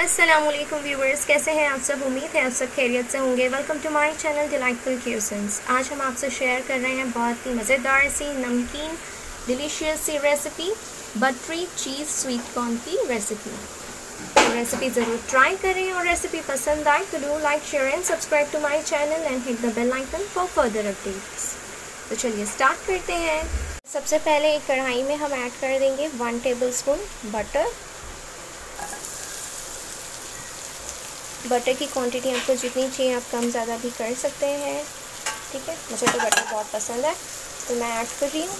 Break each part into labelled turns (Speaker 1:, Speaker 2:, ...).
Speaker 1: Aslam viewers कैसे हैं आप सब? उम्मीद है आप सब खैरियत से होंगे। Welcome to my channel delightful cuisines आज हम आपसे शेयर कर रहे हैं बहुत ही मज़ेदार सी नमकीन डिलीशियस सी recipe buttery cheese sweet corn की रेसिपी तो रेसिपी ज़रूर ट्राई करें और रेसिपी पसंद आए तो do like share and subscribe to my channel and hit the bell icon for further updates तो चलिए स्टार्ट करते हैं। सबसे पहले एक कढ़ाई में हम ऐड कर देंगे one tablespoon butter butter की क्वांटिटी आपको जितनी चाहिए, आप कम ज़्यादा भी कर सकते हैं। ठीक है? मुझे तो बटर बहुत पसंद है तो मैं ऐड कर रही हूँ।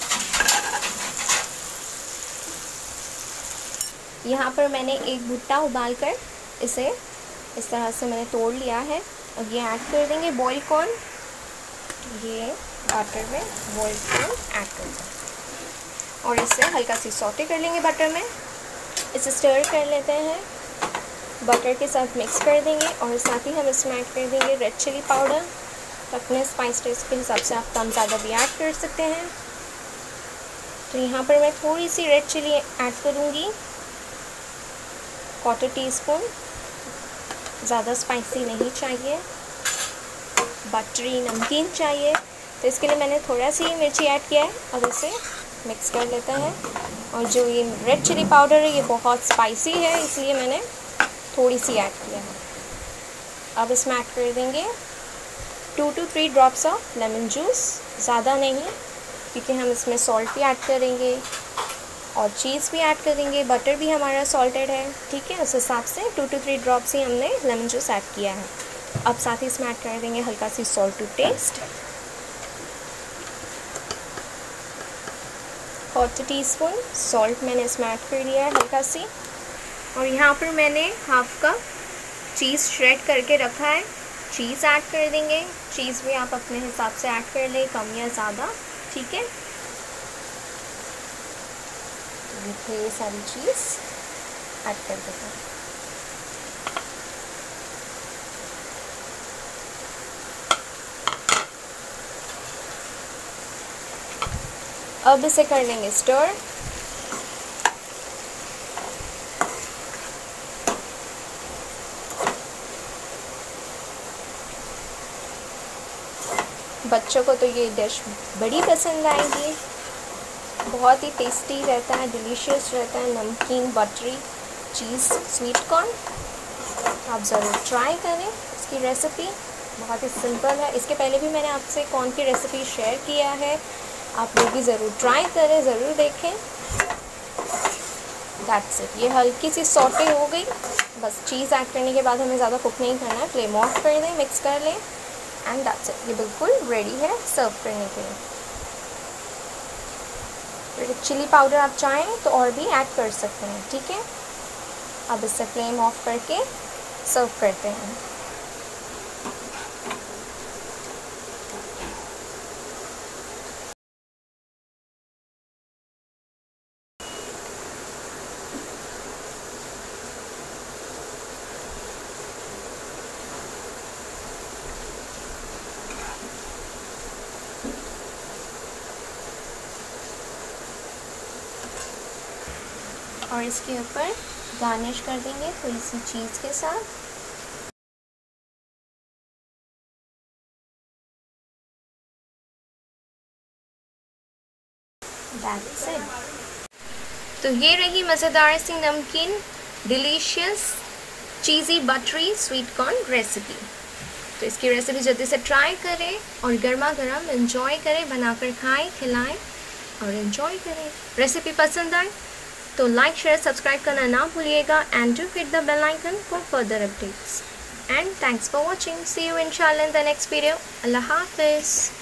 Speaker 1: यहाँ पर मैंने एक भुट्टा उबाल कर इसे इस तरह से मैंने तोड़ लिया है। अब ये ऐड कर देंगे बॉयल कॉर्न ये बटर में बॉयल कॉर्न ऐड कर देंगे। और इसे हल्का सी सॉटे कर लेंगे बटर में। इसे स्टर कर लेते हैं। बटर के साथ मिक्स कर देंगे और साथ ही हम इसमें ऐड कर देंगे रेड चिली पाउडर अपने स्पाइस टेस्ट के हिसाब से आप कम ज़्यादा भी ऐड कर सकते हैं। तो यहाँ पर मैं थोड़ी सी रेड चिली ऐड करूँगी। क्वार्टर टी स्पून ज़्यादा स्पाइसी नहीं चाहिए। बटरी नमकीन चाहिए। तो इसके लिए मैंने थोड़ा सी मिर्ची ऐड किया है। और इसे मिक्स कर लेते हैं। और जो ये रेड चिली पाउडर है, ये बहुत स्पाइसी है, इसलिए मैंने थोड़ी सी ऐड किया है। अब इसमें ऐड कर देंगे two two three drops of lemon juice ज़्यादा नहीं, क्योंकि हम इसमें सॉल्ट भी ऐड करेंगे और चीज़ भी ऐड करेंगे। बटर भी हमारा सॉल्टेड है, ठीक है? उस हिसाब से टू टू थ्री ड्रॉप्स ही हमने लेमन जूस ऐड किया है। अब साथ ही इसमें ऐड कर देंगे हल्का सी salt to taste fourth teaspoon salt मैंने इसमें ऐड कर दिया है हल्का सी। और यहाँ पर मैंने हाफ़ कप चीज़ श्रेड करके रखा है। चीज़ ऐड कर देंगे। चीज़ भी आप अपने हिसाब से ऐड कर लें, कम या ज़्यादा, ठीक है? ये सारी चीज़ ऐड कर देते हैं। अब इसे कर लेंगे स्टर बच्चों को तो ये डिश बड़ी पसंद आएगी। बहुत ही टेस्टी रहता है डिलीशियस रहता है, नमकीन बटरी चीज़ स्वीट कॉर्न आप ज़रूर ट्राई करें इसकी रेसिपी बहुत ही सिंपल है। इसके पहले भी मैंने आपसे कॉर्न की रेसिपी शेयर किया है। आप लोग भी ज़रूर ट्राई करें, ज़रूर देखें। दैट्स इट ये हल्की सी सॉटे हो गई। बस चीज़ ऐड करने के बाद हमें ज़्यादा कुक नहीं करना है। फ्लेम ऑफ़ कर दें मिक्स कर लें। एंड दैट्स इट ये बिल्कुल रेडी है सर्व करने के लिए। चिली पाउडर आप चाहें तो और भी ऐड कर सकते हैं, ठीक है? अब इससे फ्लेम ऑफ़ करके सर्व करते हैं। और इसके ऊपर गार्निश कर देंगे थोड़ी सी चीज़ के साथ। तो ये रही मज़ेदार सी नमकीन delicious cheesy buttery sweet corn recipe तो इसकी रेसिपी जल्दी से ट्राई करें और गर्मा गर्म इंजॉय करें, बनाकर खाएँ, खिलाएँ और इन्जॉय करें। रेसिपी पसंद आए? तो लाइक शेयर सब्सक्राइब करना ना भूलिएगा and do hit the bell icon for further updates and thanks for watching see you इंशाल्लाह इन द नेक्स्ट वीडियो अल्लाह हाफिज़